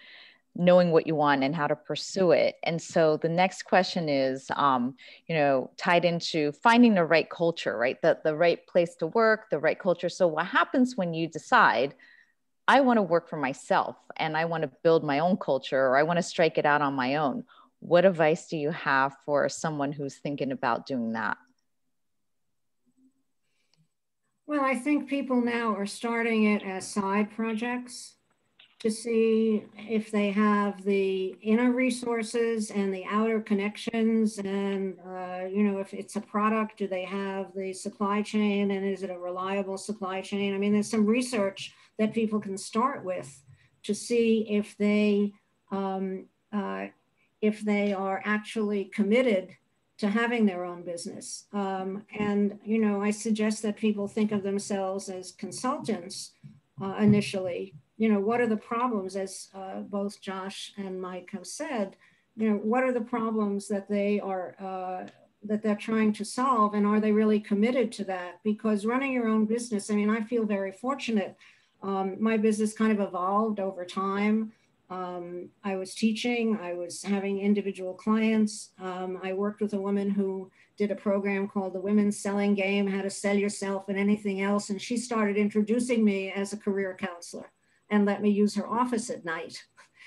knowing what you want and how to pursue it. And so the next question is, um, you know, tied into finding the right culture, right? The, the right place to work, the right culture. So what happens when you decide, I want to work for myself and I want to build my own culture or I want to strike it out on my own? what advice do you have for someone who's thinking about doing that? Well, I think people now are starting it as side projects to see if they have the inner resources and the outer connections and uh, you know if it's a product do they have the supply chain and is it a reliable supply chain i mean there's some research that people can start with to see if they um, uh, if they are actually committed to having their own business. Um, and, you know, I suggest that people think of themselves as consultants uh, initially. You know, what are the problems, as uh, both Josh and Mike have said, you know, what are the problems that they are, uh, that they're trying to solve and are they really committed to that? Because running your own business, I mean, I feel very fortunate. Um, my business kind of evolved over time. Um, I was teaching, I was having individual clients. Um, I worked with a woman who did a program called the Women's Selling Game, How to Sell Yourself and Anything Else. And she started introducing me as a career counselor and let me use her office at night.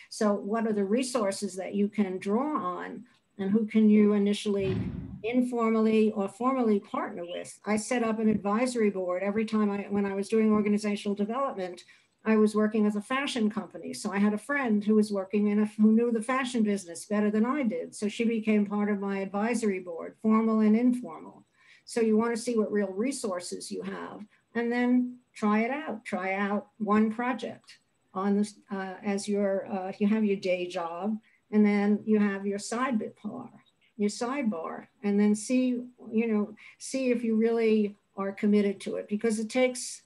So, what are the resources that you can draw on? And who can you initially informally or formally partner with? I set up an advisory board every time I, when I was doing organizational development I was working with a fashion company. So I had a friend who was working in a, who knew the fashion business better than I did. So she became part of my advisory board, formal and informal. So you want to see what real resources you have and then try it out. Try out one project on this uh, as your, uh, you have your day job and then you have your side bit bar, your sidebar, and then see, you know, see if you really are committed to it because it takes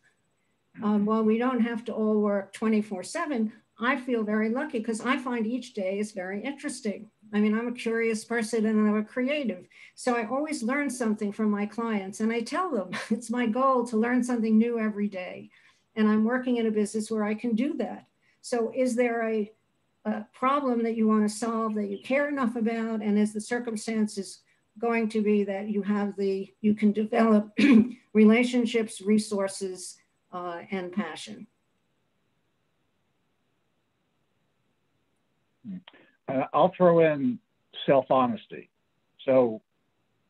um, while we don't have to all work 24 7, I feel very lucky because I find each day is very interesting. I mean, I'm a curious person and I'm a creative. So I always learn something from my clients and I tell them *laughs* it's my goal to learn something new every day. And I'm working in a business where I can do that. So is there a, a problem that you want to solve that you care enough about? And is the circumstances going to be that you have the, you can develop *clears throat* relationships, resources, uh, and passion. Uh, I'll throw in self honesty. So,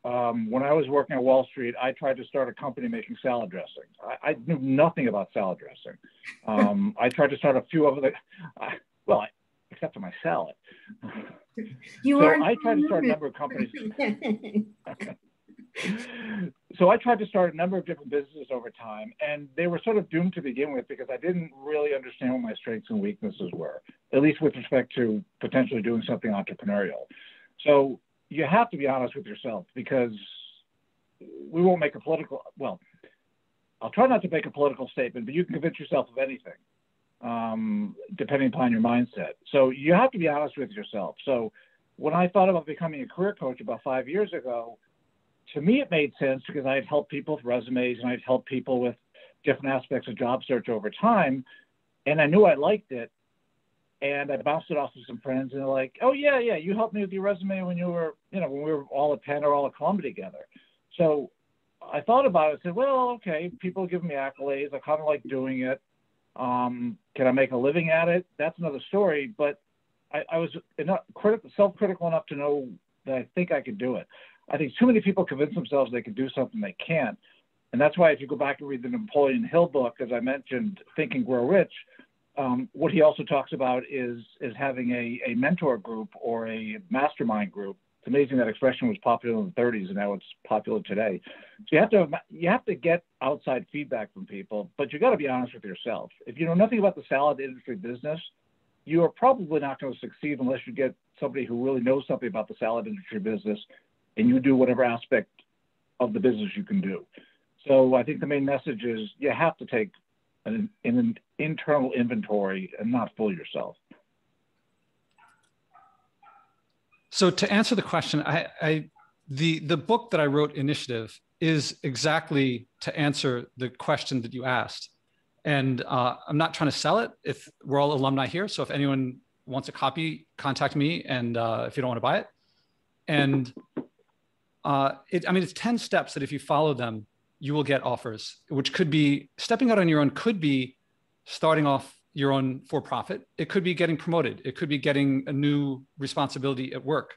um, when I was working at Wall Street, I tried to start a company making salad dressing. I, I knew nothing about salad dressing. Um, I tried to start a few of the, uh, well, except for my salad. You so are I tried to start a number of companies. *laughs* so I tried to start a number of different businesses over time, and they were sort of doomed to begin with because I didn't really understand what my strengths and weaknesses were, at least with respect to potentially doing something entrepreneurial. So you have to be honest with yourself because we won't make a political well. I'll try not to make a political statement, but you can convince yourself of anything, um, depending upon your mindset. So you have to be honest with yourself. So when I thought about becoming a career coach about five years ago, to me it made sense because I had helped people with resumes and I'd helped people with different aspects of job search over time, and I knew I liked it. And I bounced it off of some friends, and they're like, "Oh yeah, yeah, you helped me with your resume when you were, you know, when we were all at Penn or all at Columbia together." So I thought about it. I said, "Well, okay, people give me accolades. I kind of like doing it. Um, can I make a living at it? That's another story." But I, I was enough critical, self-critical enough to know that I think I could do it. I think too many people convince themselves they can do something they can't. And that's why if you go back and read the Napoleon Hill book, as I mentioned, Think and Grow Rich, um, what he also talks about is is having a, a mentor group or a mastermind group. It's amazing that expression was popular in the 30s and now it's popular today. So you have to you have to get outside feedback from people, but you got to be honest with yourself. If you know nothing about the salad industry business, you are probably not going to succeed unless you get somebody who really knows something about the salad industry business and you do whatever aspect of the business you can do. So I think the main message is you have to take an, an internal inventory and not fool yourself. So to answer the question, I, I the the book that I wrote, Initiative, is exactly to answer the question that you asked. And uh, I'm not trying to sell it. If we're all alumni here, so if anyone wants a copy, contact me. And uh, if you don't want to buy it, and uh, it, I mean, it's ten steps that if you follow them, you will get offers, which could be stepping out on your own, could be starting off your own for profit. It could be getting promoted. It could be getting a new responsibility at work.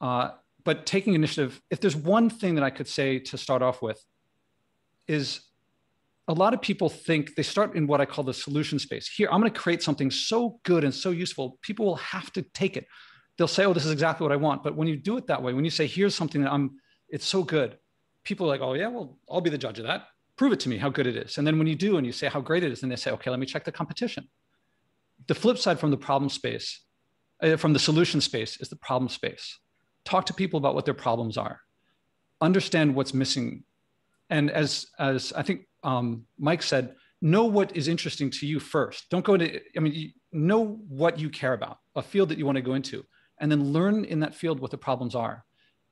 Uh, but taking initiative, if there's one thing that I could say to start off with, is a lot of people think they start in what I call the solution space. Here, I'm going to create something so good and so useful, people will have to take it. They'll say, "Oh, this is exactly what I want." But when you do it that way, when you say, "Here's something that I'm," it's so good people are like, oh, yeah, well, I'll be the judge of that. Prove it to me how good it is. And then when you do and you say how great it is, then they say, okay, let me check the competition. The flip side from the problem space, uh, from the solution space, is the problem space. Talk to people about what their problems are, understand what's missing. And as, as I think um, Mike said, know what is interesting to you first. Don't go into, I mean, know what you care about, a field that you want to go into, and then learn in that field what the problems are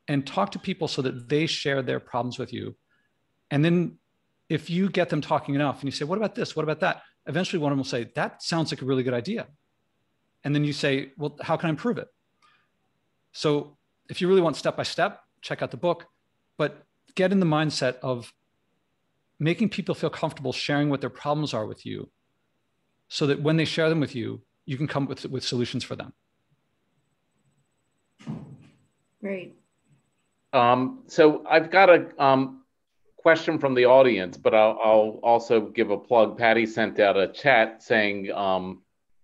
and talk to people so that they share their problems with you. And then if you get them talking enough and you say, what about this? What about that? Eventually one of them will say, that sounds like a really good idea. And then you say, well, how can I improve it? So if you really want step by step, check out the book, but get in the mindset of making people feel comfortable sharing what their problems are with you so that when they share them with you, you can come with, with solutions for them. Great. Um, so I've got a um, question from the audience, but I'll, I'll, also give a plug. Patty sent out a chat saying, um,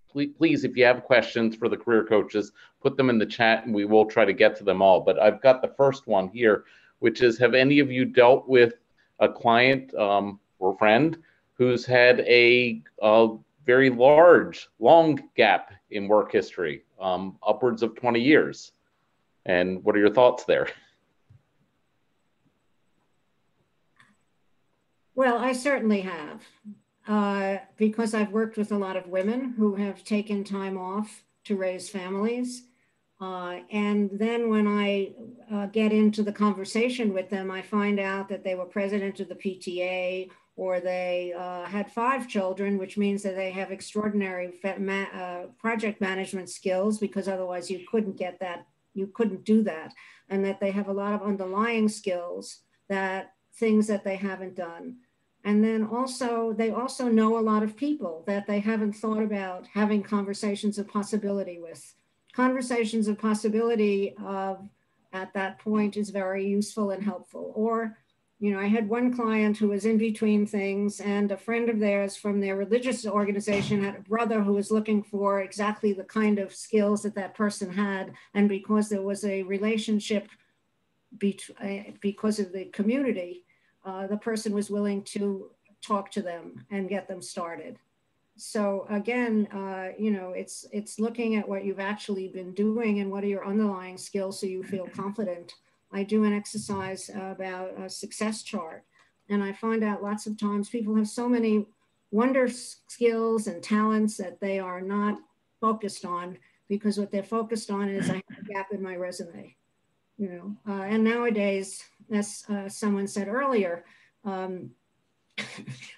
please, please, if you have questions for the career coaches, put them in the chat and we will try to get to them all. But I've got the first one here, which is Have any of you dealt with a client um, or friend who's had a, a, very large, long gap in work history, um, upwards of 20 years? And what are your thoughts there? *laughs* Well, I certainly have, uh, because I've worked with a lot of women who have taken time off to raise families. Uh, and then when I uh, get into the conversation with them, I find out that they were president of the PTA or they uh, had five children, which means that they have extraordinary ma uh, project management skills because otherwise you couldn't get that, you couldn't do that. And that they have a lot of underlying skills that things that they haven't done. And then also, they also know a lot of people that they haven't thought about having conversations of possibility with. Conversations of possibility of at that point is very useful and helpful. Or, you know, I had one client who was in between things, and a friend of theirs from their religious organization had a brother who was looking for exactly the kind of skills that that person had. And because there was a relationship uh, because of the community, uh, the person was willing to talk to them and get them started. So again, uh, you know, it's it's looking at what you've actually been doing and what are your underlying skills so you feel confident. I do an exercise about a success chart And I find out lots of times people have so many wonder skills and talents that they are not focused on because what they're focused on is I have a gap in my resume. You know, uh, and nowadays, as uh, someone said earlier, um,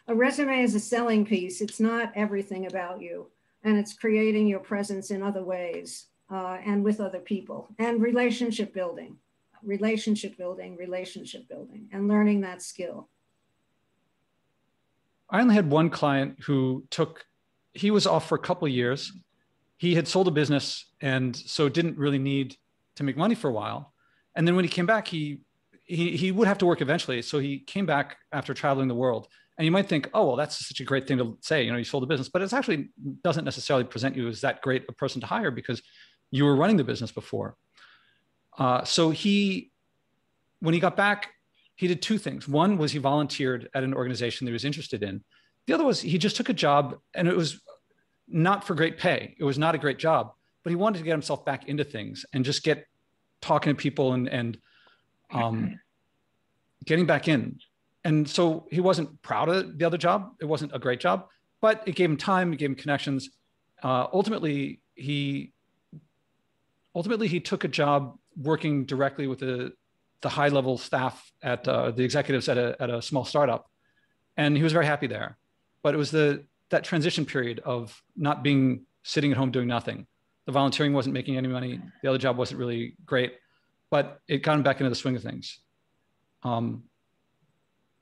a resume is a selling piece. It's not everything about you, and it's creating your presence in other ways uh, and with other people and relationship building, relationship building, relationship building, and learning that skill. I only had one client who took, he was off for a couple years. He had sold a business and so didn't really need to make money for a while. And then when he came back, he, he, he would have to work eventually. So he came back after traveling the world. And you might think, oh, well, that's such a great thing to say. You know, you sold a business, but it actually doesn't necessarily present you as that great a person to hire because you were running the business before. Uh, so he, when he got back, he did two things. One was he volunteered at an organization that he was interested in. The other was he just took a job and it was not for great pay. It was not a great job, but he wanted to get himself back into things and just get talking to people and, and um, getting back in. And so he wasn't proud of the other job. It wasn't a great job, but it gave him time, it gave him connections. Uh, ultimately, he ultimately he took a job working directly with the the high level staff at uh, the executives at a, at a small startup. And he was very happy there. But it was the, that transition period of not being sitting at home doing nothing. The volunteering wasn't making any money. The other job wasn't really great, but it got him back into the swing of things. Um,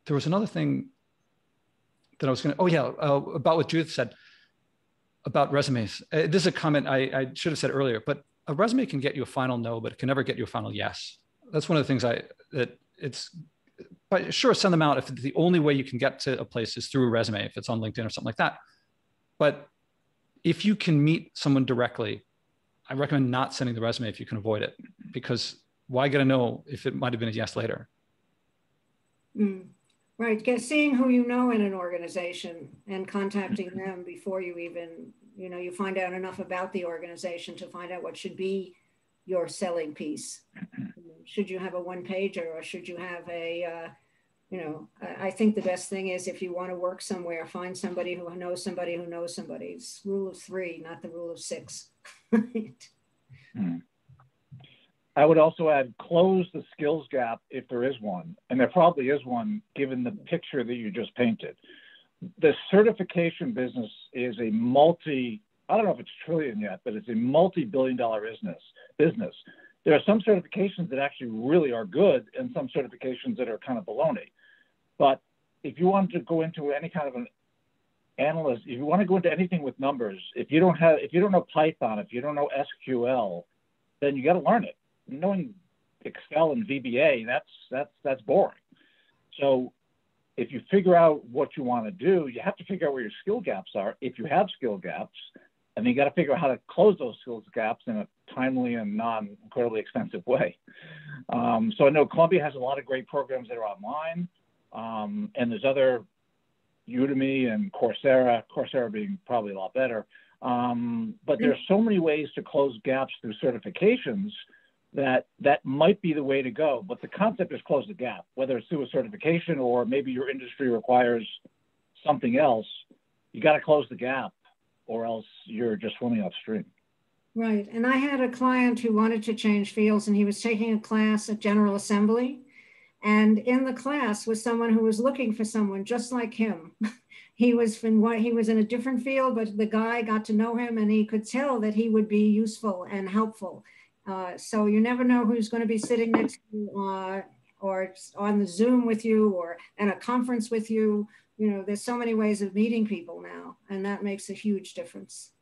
there was another thing that I was going to, oh yeah, uh, about what Judith said about resumes. Uh, this is a comment I, I should have said earlier, but a resume can get you a final no, but it can never get you a final yes that's one of the things I that it's but sure send them out if the only way you can get to a place is through a resume if it's on LinkedIn or something like that. But if you can meet someone directly, I recommend not sending the resume if you can avoid it because why get to know if it might have been a yes later? Mm, right. Get, seeing who you know in an organization and contacting them before you even, you know, you find out enough about the organization to find out what should be your selling piece should you have a one pager or should you have a, uh, you know, I, think the best thing is if you want to work somewhere, find somebody who knows somebody who knows somebody. It's rule of three, not the rule of six. *laughs* hmm. I would also add close the skills gap if there is one, and there probably is one given the picture that you just painted. The certification business is a multi, I don't know if it's trillion yet, but it's a multi-billion dollar business business there are some certifications that actually really are good and some certifications that are kind of baloney. But if you want to go into any kind of an analyst, if you want to go into anything with numbers, if you don't have, if you don't know Python, if you don't know SQL, then you got to learn it. Knowing Excel and VBA, that's that's that's boring. So if you figure out what you want to do, you have to figure out where your skill gaps are. If you have skill gaps, and you got to figure out how to close those skills gaps in a timely and non incredibly expensive way. Um, so I know Columbia has a lot of great programs that are online, um, and there's other Udemy and Coursera, Coursera being probably a lot better. Um, but there's so many ways to close gaps through certifications that that might be the way to go. But the concept is close the gap, whether it's through a certification or maybe your industry requires something else. You got to close the gap or else you're just swimming upstream. Right. And I had a client who wanted to change fields and he was taking a class at General Assembly. And in the class was someone who was looking for someone just like him. *laughs* he was in what he was in a different field, but the guy got to know him and he could tell that he would be useful and helpful. Uh, so you never know who's going to be sitting next to you uh, or on the Zoom with you or at a conference with you you know, there's so many ways of meeting people now, and that makes a huge difference.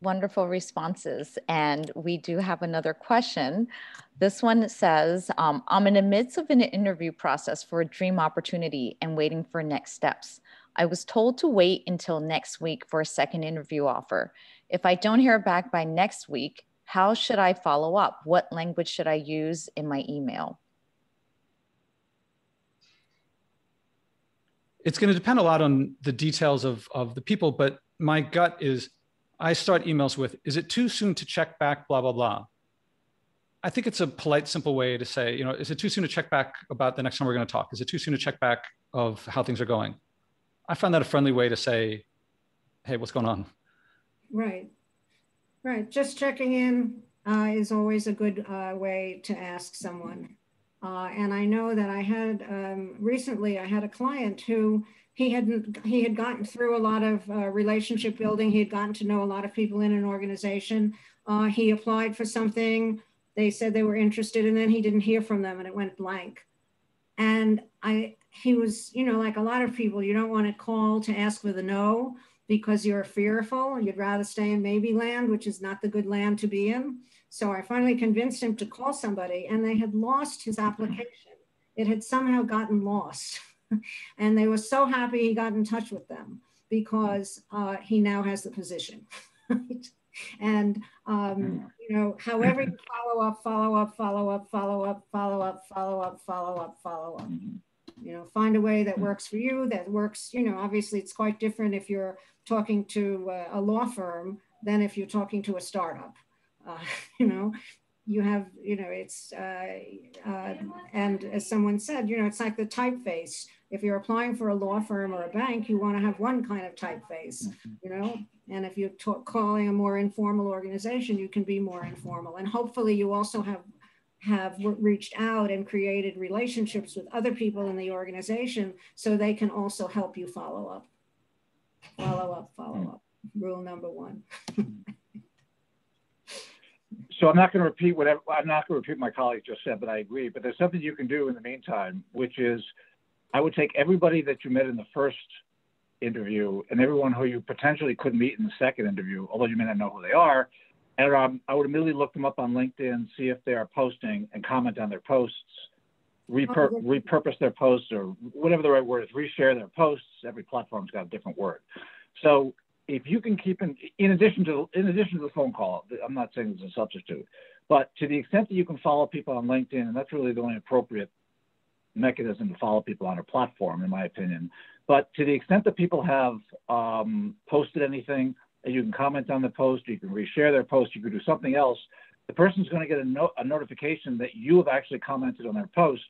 Wonderful responses. And we do have another question. This one says, um, I'm in the midst of an interview process for a dream opportunity and waiting for next steps. I was told to wait until next week for a second interview offer. If I don't hear back by next week, how should I follow up? What language should I use in my email? it's going to depend a lot on the details of, of the people, but my gut is I start emails with, is it too soon to check back, blah, blah, blah. I think it's a polite, simple way to say, you know, is it too soon to check back about the next time we're going to talk? Is it too soon to check back of how things are going? I find that a friendly way to say, hey, what's going on? Right, right. Just checking in uh, is always a good uh, way to ask someone. Uh, and I know that I had um, recently, I had a client who he hadn't, he had gotten through a lot of uh, relationship building. He had gotten to know a lot of people in an organization. Uh, he applied for something. They said they were interested and then he didn't hear from them and it went blank. And I, he was, you know, like a lot of people, you don't want to call to ask for the no because you're fearful. You'd rather stay in maybe land, which is not the good land to be in. So I finally convinced him to call somebody and they had lost his application. It had somehow gotten lost. *laughs* and they were so happy he got in touch with them because uh, he now has the position. *laughs* and, um, you know, however you *laughs* follow up, follow up, follow up, follow up, follow up, follow up, follow up, follow up. You know, find a way that works for you, that works, you know, obviously it's quite different if you're talking to uh, a law firm than if you're talking to a startup uh, *laughs* you know, you have, you know, it's, uh, uh, and as someone said, you know, it's like the typeface. If you're applying for a law firm or a bank, you want to have one kind of typeface, mm-hmm. you know, and if you're calling a more informal organization, you can be more informal. And hopefully you also have have reached out and created relationships with other people in the organization so they can also help you follow up. Follow up, follow hmm. up. Rule number one. so I'm not going to repeat whatever I'm not going to repeat my colleague just said, but I agree. But there's something you can do in the meantime, which is I would take everybody that you met in the first interview and everyone who you potentially could meet in the second interview, although you may not know who they are, and um, I would immediately look them up on LinkedIn, see if they are posting, and comment on their posts, repur- oh, repurpose their posts or whatever the right word is, reshare their posts. Every platform's got a different word. So if you can keep in, in addition to in addition to the phone call, I'm not saying it's a substitute, but to the extent that you can follow people on LinkedIn, and that's really the only appropriate mechanism to follow people on a platform, in my opinion. But to the extent that people have um, posted anything, you can comment on the post, you can reshare their post, you can do something else. The person's going to get a, no, a notification that you have actually commented on their post.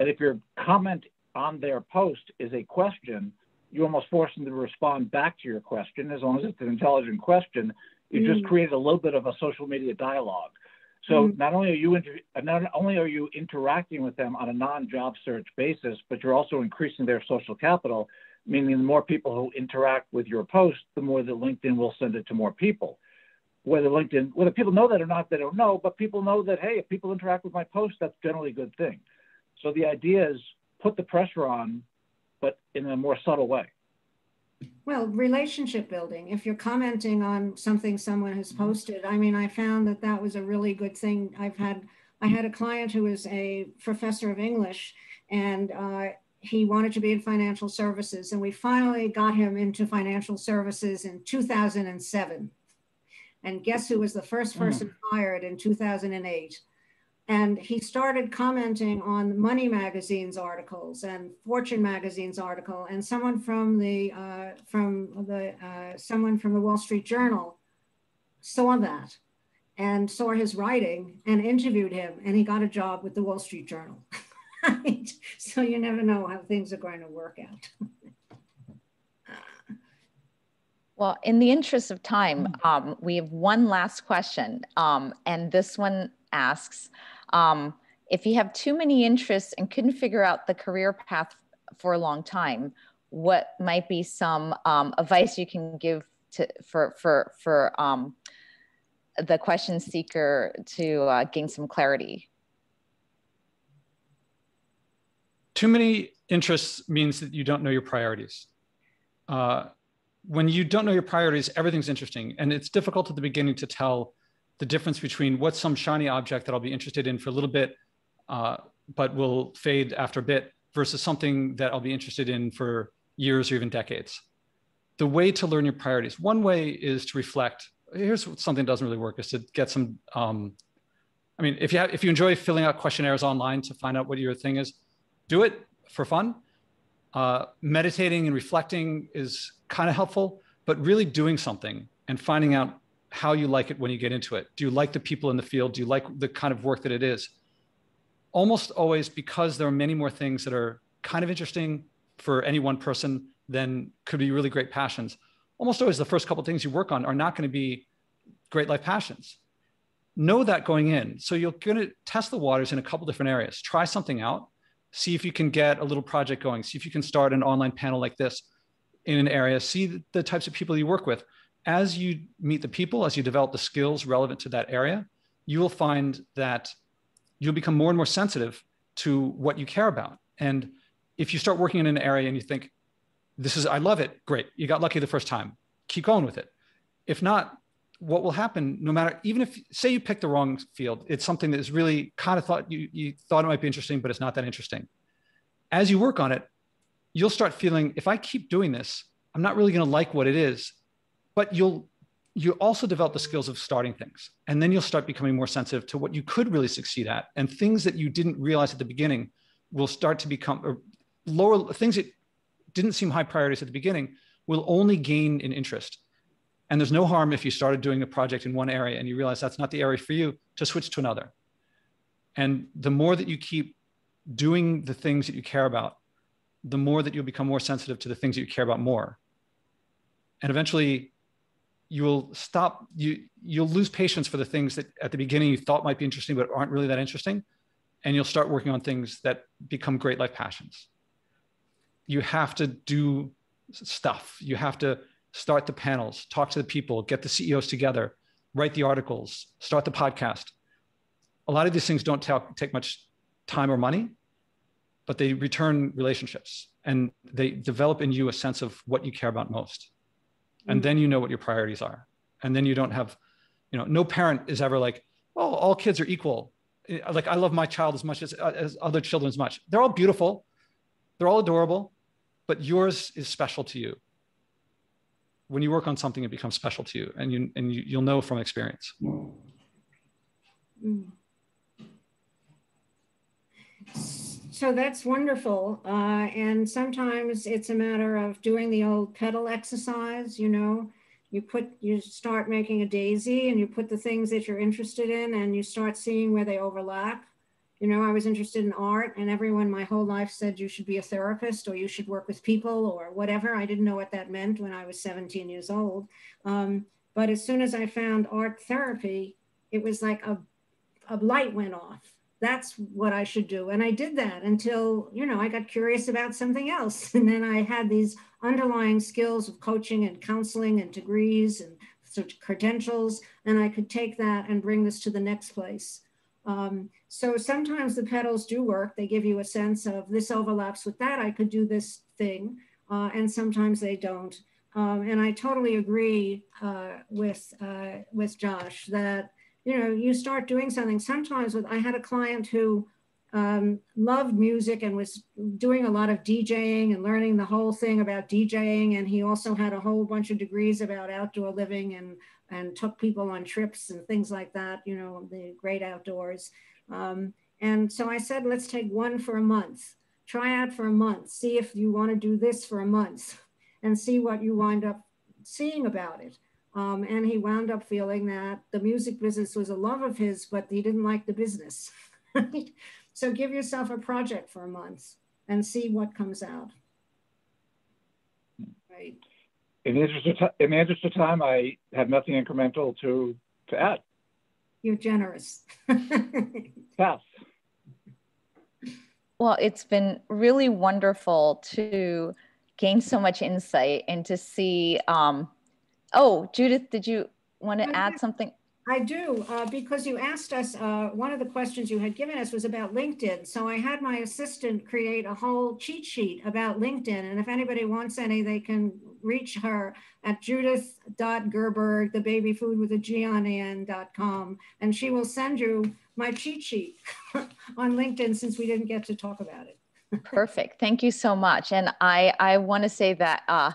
And if your comment on their post is a question, you almost force them to respond back to your question as long as it's an intelligent question. You mm. just create a little bit of a social media dialogue. So mm. not only are you inter- not only are you interacting with them on a non-job search basis, but you're also increasing their social capital, meaning the more people who interact with your post, the more that LinkedIn will send it to more people. Whether LinkedIn, whether people know that or not, they don't know, but people know that hey, if people interact with my post, that's generally a good thing. So the idea is put the pressure on but in a more subtle way. Well, relationship building. If you're commenting on something someone has posted, I mean, I found that that was a really good thing. I've had I had a client who was a professor of English, and uh, he wanted to be in financial services, and we finally got him into financial services in 2007. And guess who was the first hmm. person hired in 2008? and he started commenting on Money Magazine's articles and Fortune Magazine's article, and someone from the uh, from the uh, someone from the Wall Street Journal saw that and saw his writing and interviewed him, and he got a job with the Wall Street Journal. *laughs* *laughs* so you never know how things are going to work out. *laughs* Well, in the interest of time, um, we have one last question. Um, and this one asks um, if you have too many interests and couldn't figure out the career path for a long time, what might be some um, advice you can give to for for for um, the question seeker to uh, gain some clarity? Too many interests means that you don't know your priorities. Uh, when you don't know your priorities, everything's interesting, and it's difficult at the beginning to tell the difference between what's some shiny object that I'll be interested in for a little bit, uh, but will fade after a bit, versus something that I'll be interested in for years or even decades. The way to learn your priorities, one way is to reflect. Here's something that doesn't really work: is to get some. Um, I mean, if you have, if you enjoy filling out questionnaires online to find out what your thing is, do it for fun. Uh, meditating and reflecting is kind of helpful, but really doing something and finding out how you like it when you get into it. Do you like the people in the field? Do you like the kind of work that it is? Almost always, because there are many more things that are kind of interesting for any one person than could be really great passions. Almost always, the first couple things you work on are not going to be great life passions. Know that going in. So you're going to test the waters in a couple different areas. Try something out. See if you can get a little project going. See if you can start an online panel like this in an area. See the types of people you work with as you meet the people, as you develop the skills relevant to that area, you will find that you'll become more and more sensitive to what you care about. And if you start working in an area and you think, this is, I love it, great, you got lucky the first time, keep going with it. If not, what will happen, no matter, even if, say you pick the wrong field, it's something that is really kind of thought you, you thought it might be interesting, but it's not that interesting. As you work on it, you'll start feeling, if I keep doing this, I'm not really going to like what it is but you'll you also develop the skills of starting things. And then you'll start becoming more sensitive to what you could really succeed at. And things that you didn't realize at the beginning will start to become lower things that didn't seem high priorities at the beginning will only gain in interest and there's no harm if you started doing a project in one area and you realize that's not the area for you to switch to another. And the more that you keep doing the things that you care about the more that you'll become more sensitive to the things that you care about more. And eventually you will stop you you'll lose patience for the things that at the beginning you thought might be interesting but aren't really that interesting and you'll start working on things that become great life passions. You have to do stuff. You have to start the panels talk to the people get the ceos together write the articles start the podcast. A lot of these things don't take much time or money but they return relationships and they develop in you a sense of what you care about most. And then you know what your priorities are. And then you don't have you know no parent is ever like oh all kids are equal. Eh, like i love my child as much as, uh, as other children as much. They're all beautiful. They're all adorable but yours is special to you when you work on something it becomes special to you and you and you, you'll know from experience mm so that's wonderful. Uh, and sometimes it's a matter of doing the old petal exercise, you know, you put, you start making a daisy and you put the things that you're interested in and you start seeing where they overlap. You know, I was interested in art and everyone my whole life said you should be a therapist or you should work with people or whatever. I didn't know what that meant when I was 17 years old. Um, but as soon as I found art therapy, it was like a, a light went off that's what I should do. And I did that until, you know, I got curious about something else. *laughs* And then I had these underlying skills of coaching and counseling and degrees and credentials. And I could take that and bring this to the next place. Um, so sometimes the petals do work. They give you a sense of this overlaps with that. I could do this thing. Uh, and sometimes they don't. Um, and I totally agree uh, with, uh, with Josh that you know, you start doing something. Sometimes with, I had a client who um, loved music and was doing a lot of DJing and learning the whole thing about DJing. And he also had a whole bunch of degrees about outdoor living and, and took people on trips and things like that, you know, the great outdoors. Um, and so I said, let's take one for a month, try out for a month, see if you want to do this for a month *laughs* and see what you wind up seeing about it. Um, and he wound up feeling that the music business was a love of his, but he didn't like the business. *laughs* so give yourself a project for a month and see what comes out. Right. In the interest of, in the interest of time, I have nothing incremental to, to add. You're generous. *laughs* Pass. Well, it's been really wonderful to gain so much insight and to see um, Oh, Judith, did you want to add something? I do, uh, because you asked us, uh, one of the questions you had given us was about LinkedIn. So I had my assistant create a whole cheat sheet about LinkedIn. And if anybody wants any, they can reach her at judith.gerber, the baby food with a G on end.com. And she will send you my cheat sheet *laughs* on LinkedIn since we didn't get to talk about it. *laughs* Perfect. Thank you so much. And I, I want to say that uh,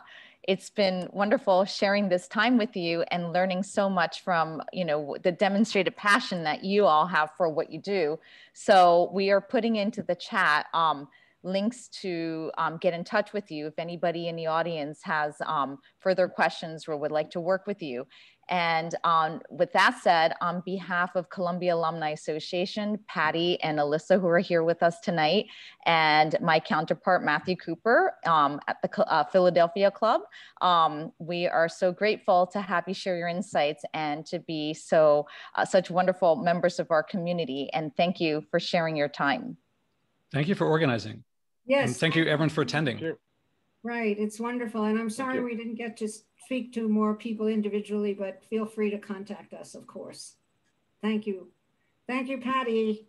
it's been wonderful sharing this time with you and learning so much from you know the demonstrated passion that you all have for what you do. So we are putting into the chat um, links to um, get in touch with you if anybody in the audience has um, further questions or would like to work with you. And um, with that said, on behalf of Columbia Alumni Association, Patty and Alyssa, who are here with us tonight, and my counterpart, Matthew Cooper um, at the uh, Philadelphia Club, um, we are so grateful to have you share your insights and to be so uh, such wonderful members of our community. And thank you for sharing your time. Thank you for organizing. Um, yes. And thank you everyone for attending. Right, it's wonderful. And I'm sorry we didn't get to speak to more people individually, but feel free to contact us, of course. Thank you. Thank you, Patty.